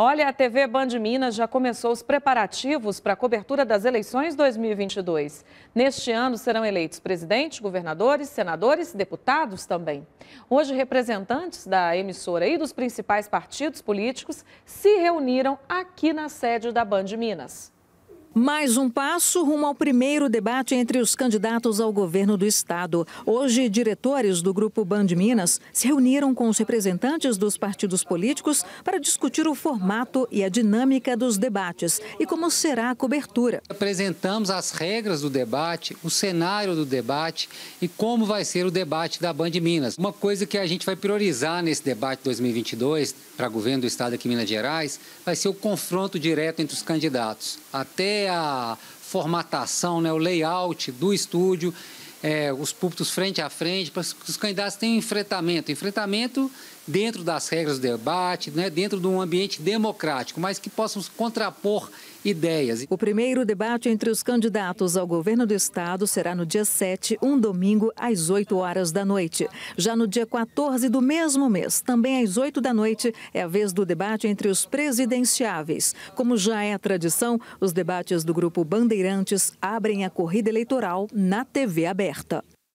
Olha, a TV Band Minas já começou os preparativos para a cobertura das eleições 2022. Neste ano serão eleitos presidentes, governadores, senadores deputados também. Hoje, representantes da emissora e dos principais partidos políticos se reuniram aqui na sede da Band Minas. Mais um passo rumo ao primeiro debate entre os candidatos ao governo do estado. Hoje, diretores do Grupo Band Minas se reuniram com os representantes dos partidos políticos para discutir o formato e a dinâmica dos debates e como será a cobertura. Apresentamos as regras do debate, o cenário do debate e como vai ser o debate da Band Minas. Uma coisa que a gente vai priorizar nesse debate 2022 para governo do estado aqui em Minas Gerais vai ser o confronto direto entre os candidatos. Até a formatação, né, o layout do estúdio, é, os púlpitos frente a frente, para que os candidatos tenham enfrentamento. Enfrentamento dentro das regras do debate, né, dentro de um ambiente democrático, mas que possam contrapor ideias. O primeiro debate entre os candidatos ao governo do estado será no dia 7, um domingo, às 8 horas da noite. Já no dia 14 do mesmo mês, também às 8 da noite, é a vez do debate entre os presidenciáveis. Como já é tradição, os debates do grupo Bandeirantes abrem a corrida eleitoral na TV aberta.